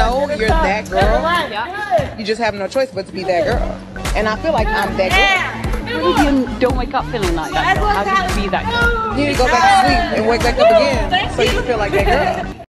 know you're that girl. You just have no choice but to be that girl. And I feel like I'm that girl. if you don't wake up feeling like that? How do you be that girl. You need to go back to sleep and wake back up again so you feel like that girl.